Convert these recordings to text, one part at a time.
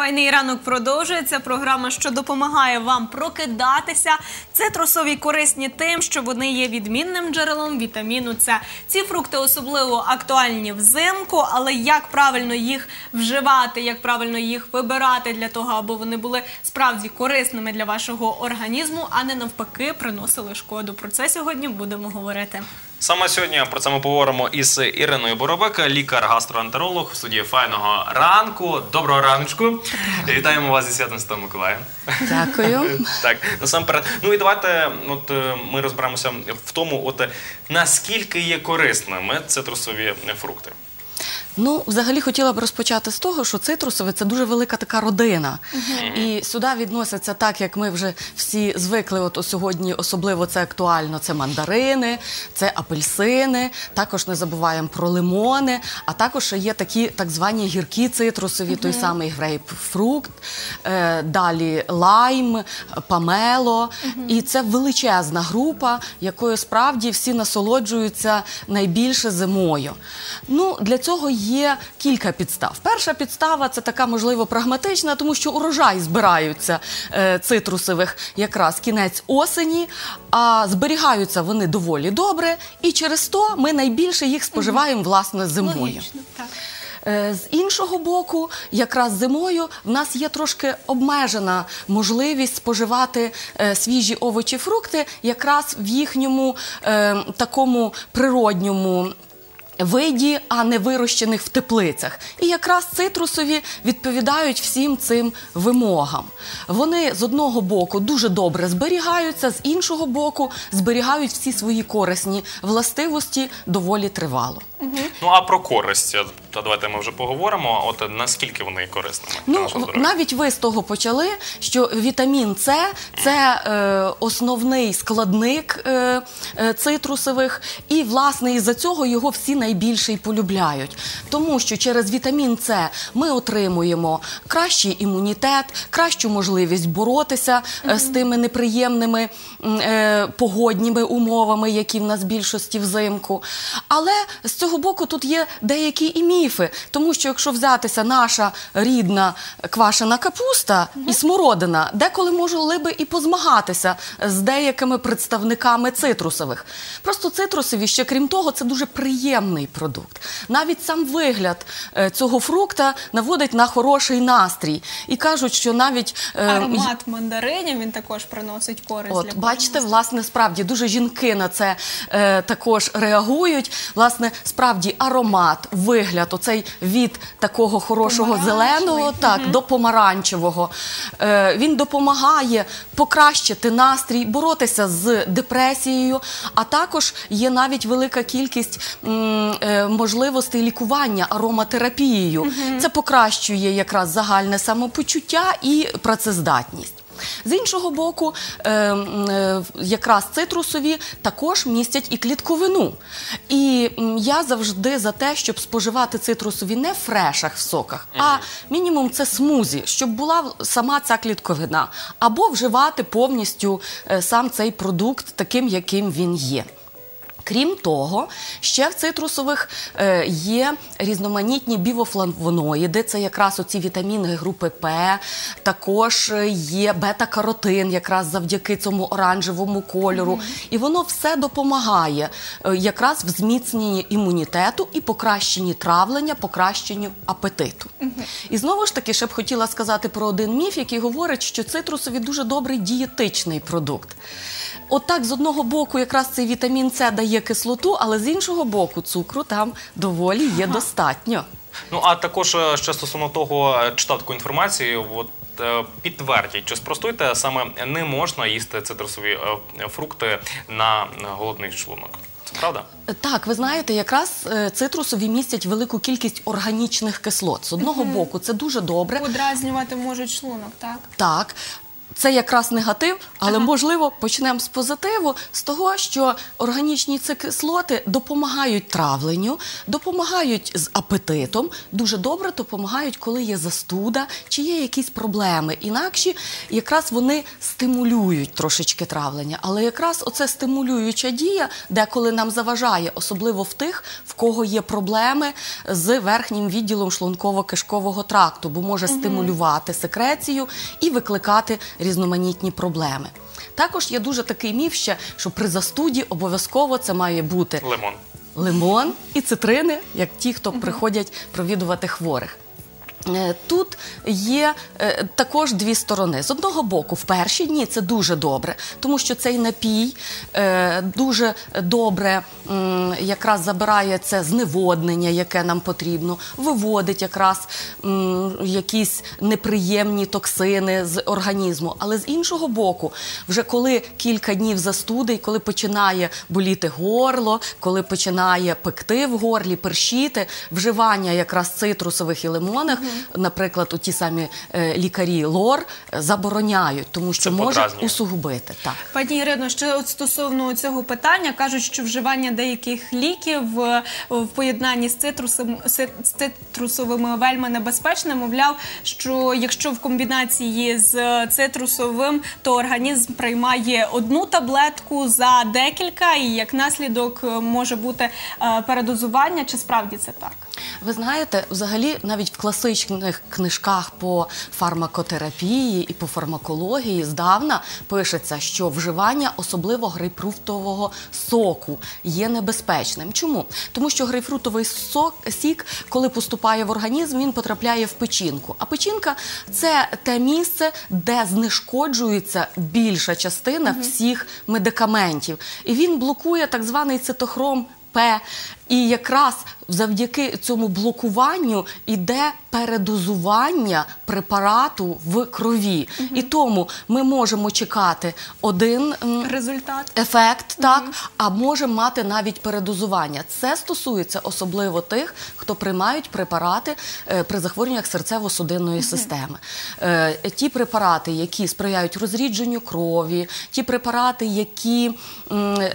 Файний ранок продовжується. Програма, що допомагає вам прокидатися. Цитрусові корисні тим, що вони є відмінним джерелом вітаміну С. Ці фрукти особливо актуальні взимку, але як правильно їх вживати, як правильно їх вибирати для того, аби вони були справді корисними для вашого організму, а не навпаки приносили шкоду. Про це сьогодні будемо говорити. Саме сьогодні про це ми поговоримо із Іриною Боробека, лікар-гастроентеролог в студії файного ранку. Доброго раночку. Вітаємо вас зі святом Святого Миколая. Дякую. Так, насамперед. Ну і давайте от е, ми розберемося в тому, от е, наскільки є корисними цитрусові фрукти. Ну, взагалі хотіла б розпочати з того, що цитрусове це дуже велика така родина. І сюди відносяться так, як ми вже всі звикли. От сьогодні особливо це актуально. Це мандарини, це апельсини. Також не забуваємо про лимони. А також є такі так звані гіркі цитрусові, той самий грейпфрукт, е, далі лайм, памело. І це величезна група, якою справді всі насолоджуються найбільше зимою. Ну, для цього є кілька підстав. Перша підстава це така, можливо, прагматична, тому що урожай збираються е, цитрусових якраз кінець осені, а зберігаються вони доволі добре, і через то ми найбільше їх споживаємо власне зимою. Логічно, так. Е, З іншого боку, якраз зимою в нас є трошки обмежена можливість споживати е, свіжі овочі, фрукти, якраз в їхньому е, такому природньому. Виді, а не вирощених в теплицях. І якраз цитрусові відповідають всім цим вимогам. Вони з одного боку дуже добре зберігаються, з іншого боку зберігають всі свої корисні властивості доволі тривало. Ну а про користь, та давайте ми вже поговоримо. От наскільки вони корисними Ну, навіть ви з того почали, що вітамін С це е, основний складник е, е, цитрусових, і власне із-за цього його всі найбільше й полюбляють. Тому що через вітамін С ми отримуємо кращий імунітет, кращу можливість боротися е, з тими неприємними е, погодніми умовами, які в нас в більшості взимку. Але з цього боку тут є деякі і міфи, тому що якщо взятися наша рідна квашена капуста і смородина, деколи могли би і позмагатися з деякими представниками цитрусових. Просто цитрусові, ще крім того, це дуже приємний продукт. Навіть сам вигляд е, цього фрукта наводить на хороший настрій. І кажуть, що навіть е, Аромат мандаринів він також приносить користь От, для бачите, власне, справді дуже жінки на це е, також реагують. Власне, справді аромат, вигляд, оцей від такого хорошого зеленого, так, до помаранчевого. Е, він допомагає покращити настрій, боротися з депресією, а також є навіть велика кількість м, можливостей лікування ароматерапією. Це покращує якраз загальне самопочуття і працездатність. З іншого боку, е, е, якраз цитрусові також містять і клітковину. І я завжди за те, щоб споживати цитрусові не в фрешах в соках, а мінімум це смузі, щоб була сама ця клітковина, або вживати повністю е, сам цей продукт таким, яким він є. Крім того, ще в цитрусових е, є різноманітні біофлавоноїди, це якраз оці вітаміни групи П, також е, є бета-каротин, якраз завдяки цьому оранжевому кольору. І воно все допомагає е, якраз в зміцненні імунітету і покращенні травлення, покращенню апетиту. І знову ж таки, ще б хотіла сказати про один міф, який говорить, що цитрусові дуже добрий дієтичний продукт. Отак, з одного боку, якраз цей вітамін С дає кислоту, але з іншого боку, цукру там доволі є достатньо. Ну а також е, ще стосовно того, е, читав таку інформацію. От е, підтвердіть, чи спростуйте саме не можна їсти цитрусові фрукти на голодний шлунок. Це правда? Так, ви знаєте, якраз цитрусові містять велику кількість органічних кислот. З одного боку, це дуже добре. Подразнювати можуть шлунок, так? Так. Це якраз негатив, але можливо почнемо з позитиву, з того, що органічні ці кислоти допомагають травленню, допомагають з апетитом, дуже добре допомагають, коли є застуда чи є якісь проблеми. Інакші якраз вони стимулюють трошечки травлення. Але якраз оце стимулююча дія, деколи нам заважає, особливо в тих, в кого є проблеми з верхнім відділом шлунково-кишкового тракту, бо може стимулювати секрецію і викликати різноманітні проблеми. Також є дуже такий міф ще, що при застуді обов'язково це має бути Лимон. лимон і цитрини, як ті, хто приходять провідувати хворих. Е, Тут є е, також дві сторони. З одного боку, в перші дні це дуже добре, тому що цей напій е, дуже добре якраз забирає це зневоднення, яке нам потрібно, виводить якраз якісь неприємні токсини з організму. Але з іншого боку, вже коли кілька днів застуди, коли починає боліти горло, коли починає пекти в горлі, першіти, вживання якраз цитрусових і лимонних, наприклад, у ті самі е, лікарі лор е, забороняють, тому що Це може подразнює. усугубити. Так. Пані Ірино, ще от стосовно цього питання кажуть, що вживання деяких ліків в поєднанні з цитрусом з цитрусовими вельми небезпечне. Мовляв, що якщо в комбінації з цитрусовим, то організм приймає одну таблетку за декілька, і як наслідок е, може бути передозування. Чи справді це так? Ви знаєте, взагалі навіть в класичних книжках по фармакотерапії і по фармакології здавна пишеться, що вживання особливо грейпфрутового соку є небезпечним. Чому? Тому що грейпфрутовий сок сік, коли поступає в організм, він потрапляє в печінку. А печінка це те місце, де знешкоджується більша частина всіх медикаментів, і він блокує так званий цитохром. П. І якраз завдяки цьому блокуванню іде передозування препарату в крові. І тому ми можемо чекати один Результат. ефект, так, а можемо мати навіть передозування. Це стосується особливо тих, хто приймають препарати е, при захворюваннях серцево-судинної системи. Е, ті препарати, які сприяють розрідженню крові, ті препарати, які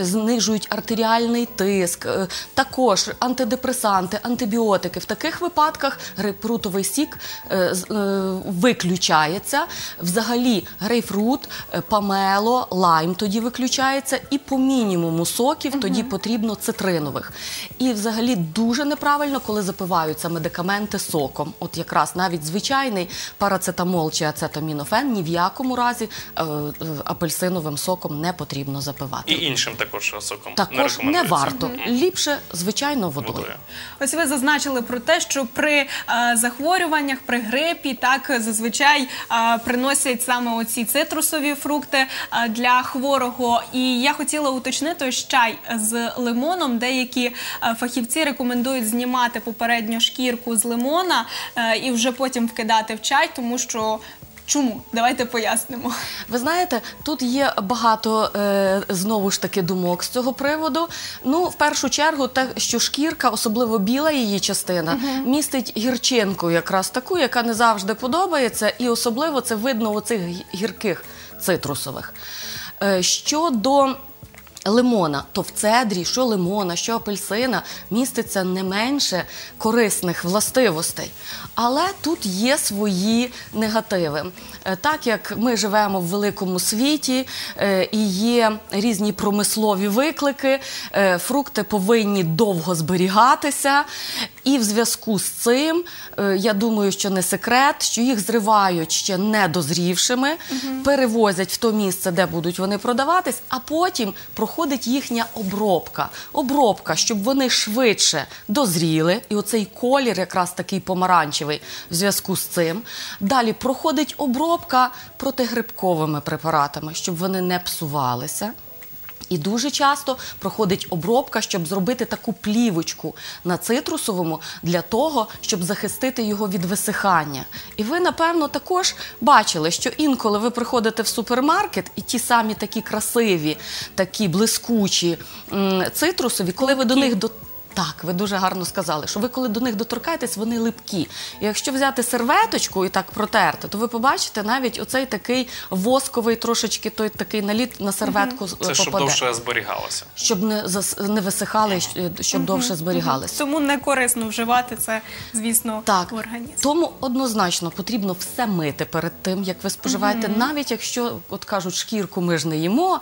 знижують артеріальний тиск, е, також антидепресанти, антибіотики. В таких випадках грейпфрутовий сік е, е, виключається. Взагалі грейпфрут, памело, лайм тоді виключається, і по мінімуму соків тоді потрібно цитринових. І взагалі дуже неправильно, коли запиваються медикаменти соком. От якраз навіть звичайний парацетамол чи ацетамінофен ні в якому разі е, е, апельсиновим соком не потрібно запивати. І іншим також соком. не Також не рекомендується. варто. Ліпше, звичайно, водою. Водою. Ось ви зазначили про те, що при е, захворюваннях, при грипі, так зазвичай е, приносять саме оці цитрусові фрукти е, для хворого. І я хотіла уточнити ось чай з лимоном. Деякі фахівці рекомендують знімати попередньо шкірку з лимона і вже потім вкидати в чай, тому що чому? Давайте пояснимо. Ви знаєте, тут є багато е, знову ж таки думок з цього приводу. Ну, в першу чергу, те, що шкірка, особливо біла її частина, містить гірчинку, якраз таку, яка не завжди подобається, і особливо це видно у цих гірких цитрусових. Е, щодо Лимона, то в цедрі, що лимона, що апельсина, міститься не менше корисних властивостей. Але тут є свої негативи. Е, Так як ми живемо в великому світі е, і є різні промислові виклики, е, фрукти повинні довго зберігатися. І в зв'язку з цим, е, я думаю, що не секрет, що їх зривають ще недозрівшими, перевозять в то місце, де будуть вони продаватись, а потім проходить їхня обробка. Обробка, щоб вони швидше дозріли, і оцей колір, якраз такий помаранчевий, в зв'язку з цим. Далі проходить обробка протигрибковими препаратами, щоб вони не псувалися. І дуже часто проходить обробка, щоб зробити таку плівочку на цитрусовому для того, щоб захистити його від висихання. І ви, напевно, також бачили, що інколи ви приходите в супермаркет, і ті самі такі красиві, такі блискучі цитрусові, коли ви до них до Так, ви дуже гарно сказали, що ви коли до них доторкаєтесь, вони липкі. І якщо взяти серветочку і так протерти, то ви побачите навіть оцей такий восковий трошечки той такий наліт на серветку з- Це щоб довше зберігалося. Щоб не зас- не висихали, щоб довше зберігалися. Тому не корисно вживати це, звісно, Так, в організм. тому однозначно потрібно все мити перед тим, як ви споживаєте, навіть якщо, от кажуть, шкірку ми ж не їмо.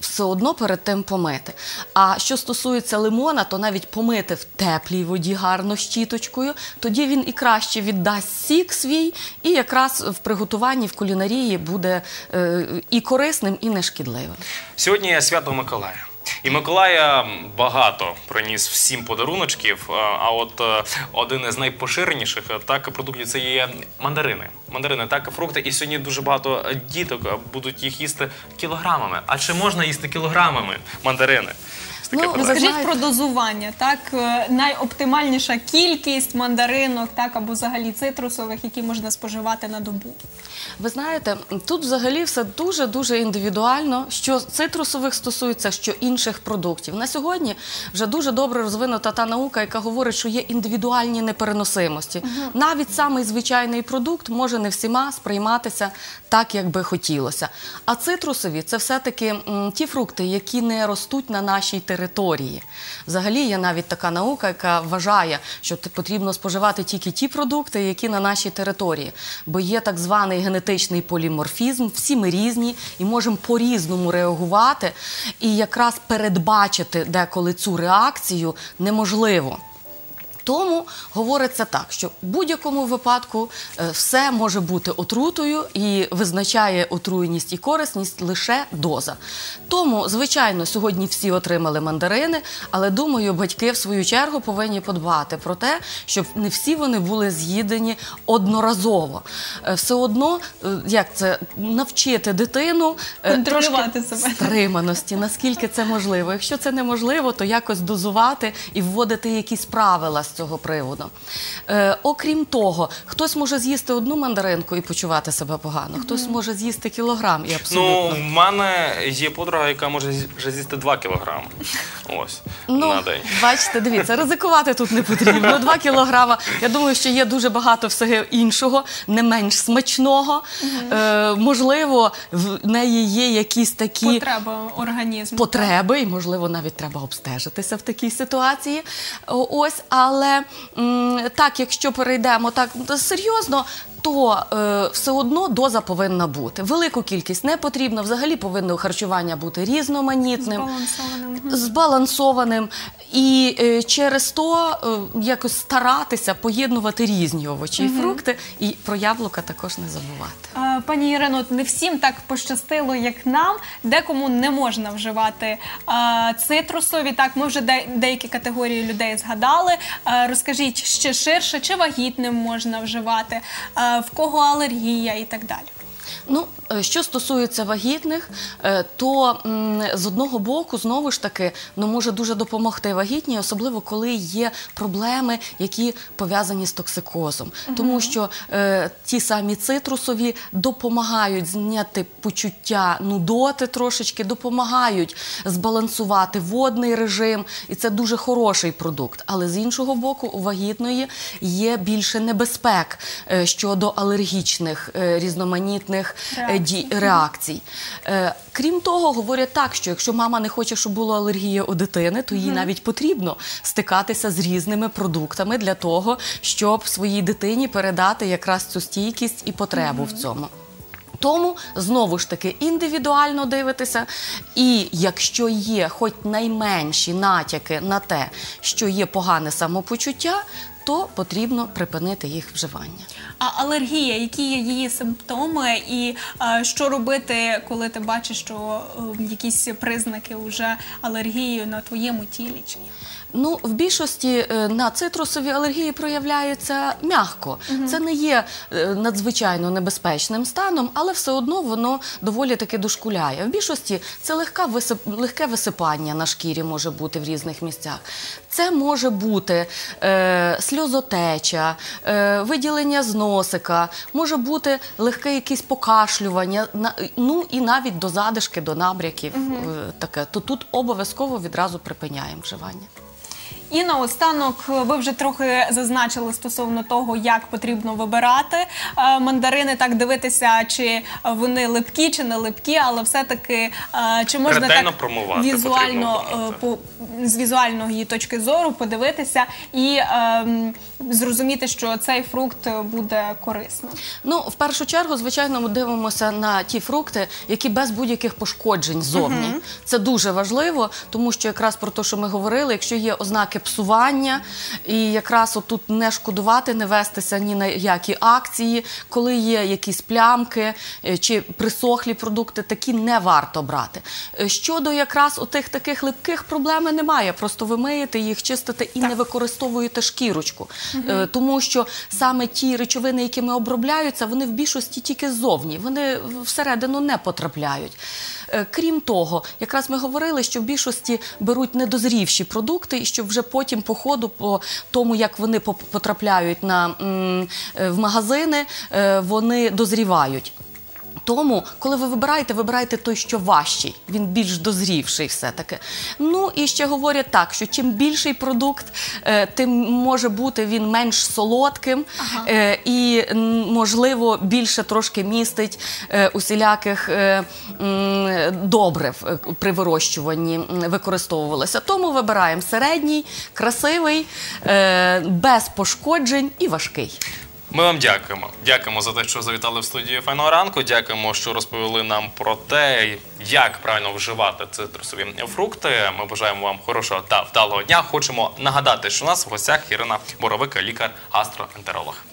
Все одно перед тим помити. А що стосується лимона, то навіть помити в теплій воді гарно щіточкою, тоді він і краще віддасть сік свій, і якраз в приготуванні в кулінарії буде е, і корисним, і нешкідливим. Сьогодні свято Миколая. І Миколая багато приніс всім подаруночків. а- А от е, один із найпоширеніших е, так продуктів це є мандарини. Мандарини, так, фрукти. І сьогодні дуже багато е, діток е, будуть їх їсти кілограмами. А чи можна їсти кілограмами мандарини? Ну. Скажіть про дозування, так Е, найоптимальніша кількість мандаринок, так або взагалі цитрусових, які можна споживати на добу. Ви знаєте, тут взагалі все дуже дуже індивідуально, що цитрусових стосується, що інших продуктів. На сьогодні вже дуже добре розвинута та наука, яка говорить, що є індивідуальні непереносимості. Навіть самий звичайний продукт може не всіма сприйматися так, як би хотілося. А цитрусові це все-таки м, ті фрукти, які не ростуть на нашій території. Взагалі є навіть така наука, яка вважає, що потрібно споживати тільки ті продукти, які на нашій території. Бо є так званий генетичний поліморфізм, всі ми різні і можемо по-різному реагувати. І якраз передбачити деколи цю реакцію неможливо. Тому говориться так, що в будь-якому випадку е, все може бути отрутою і визначає отруєність і корисність лише доза. Тому, звичайно, сьогодні всі отримали мандарини, але думаю, батьки в свою чергу повинні подбати про те, щоб не всі вони були з'їдені одноразово. Е, Все одно, е, як це навчити дитину Контролювати себе. стриманості, наскільки це можливо. Якщо це неможливо, то якось дозувати і вводити якісь правила з цього приводу. Е, окрім того, хтось може з'їсти одну мандаринку і почувати себе погано, хтось може з'їсти кілограм і Ну, абсолютно. в мене є подруга, яка може вже з'їсти 2 кілограми. Ось Ну, на день. бачите, дивіться, ризикувати тут не потрібно. Два кілограма. Я думаю, що є дуже багато всього іншого, не менш смачного. Е, можливо, в неї є якісь такі Потреба організму. потреби, і можливо навіть треба обстежитися в такій ситуації. Ось, але м, так, якщо перейдемо так серйозно. То е, все одно доза повинна бути. Велику кількість не потрібно. Взагалі повинно харчування бути різноманітним, Збалансованим. Збалансованим. І е, через то е, якось старатися поєднувати різні овочі і фрукти. І про яблука також не забувати. Е, Пані Ірино, не всім так пощастило, як нам. Декому не можна вживати цитрусові. Так, ми вже де- деякі категорії людей згадали. Розкажіть ще ширше, чи вагітним можна вживати, в кого алергія і так далі. Ну, е, що стосується вагітних, е, то з одного боку, знову ж таки, ну може дуже допомогти вагітній, особливо коли є проблеми, які пов'язані з токсикозом, тому що е, ті самі цитрусові допомагають зняти почуття нудоти трошечки, допомагають збалансувати водний режим, і це дуже хороший продукт. Але з іншого боку, у вагітної є більше небезпек е, щодо алергічних різноманітних е, ді- реакцій. Е, Крім того, говорять так, що якщо мама не хоче, щоб була алергія у дитини, то їй навіть потрібно стикатися з різними продуктами для того, щоб своїй дитині передати якраз цю стійкість і потребу в цьому. Тому знову ж таки індивідуально дивитися, і якщо є хоч найменші натяки на те, що є погане самопочуття, то потрібно припинити їх вживання. А алергія, які є її симптоми, і е, що робити, коли ти бачиш, що е, якісь признаки вже алергії на твоєму тілі? Чи? Ну, в більшості е, на цитрусові алергії проявляються м'яко. Це не є е, надзвичайно небезпечним станом, але все одно воно доволі таки дошкуляє. В більшості це легка висип... легке висипання на шкірі може бути в різних місцях. Це може бути е, сльозотеча, е, виділення з носика, може бути легке якесь покашлювання, на, ну і навіть до задишки, до набряків. е, таке. То тут обов'язково відразу припиняємо вживання. І наостанок ви вже трохи зазначили стосовно того, як потрібно вибирати е, мандарини, так дивитися, чи вони липкі, чи не липкі, але все-таки е, чи можна Ретельно так візуально е, по з візуальної точки зору подивитися і ем, зрозуміти, що цей фрукт буде корисним. Ну, в першу чергу, звичайно, ми дивимося на ті фрукти, які без будь-яких пошкоджень зовні. Це дуже важливо, тому що якраз про те, що ми говорили, якщо є ознаки псування, і якраз отут не шкодувати, не вестися ні на які акції, коли є якісь плямки е, чи присохлі продукти, такі не варто брати. Е, Щодо якраз отих таких липких проблеми немає. Просто ви миєте їх, чистите і не використовуєте шкірочку. Е, Тому що саме ті речовини, якими обробляються, вони в більшості тільки ззовні, вони всередину не потрапляють. Е, Крім того, якраз ми говорили, що в більшості беруть недозрівші продукти, і що вже потім по ходу, по тому, як вони потрапляють на, е, в магазини, е, вони дозрівають. Тому, коли ви вибираєте, вибирайте той, що важчий, він більш дозрівший все-таки. Ну і ще говорять так, що чим більший продукт, е, тим може бути він менш солодким е, і, можливо, більше трошки містить е, усіляких добрив при вирощуванні використовувалося. Тому вибираємо середній, красивий, без пошкоджень і важкий. Ми вам дякуємо. Дякуємо за те, що завітали в студію файного ранку. Дякуємо, що розповіли нам про те, як правильно вживати цитрусові фрукти. Ми бажаємо вам хорошого та вдалого дня. Хочемо нагадати, що у нас в гостях Ірина Боровика, лікар-гастроентеролог.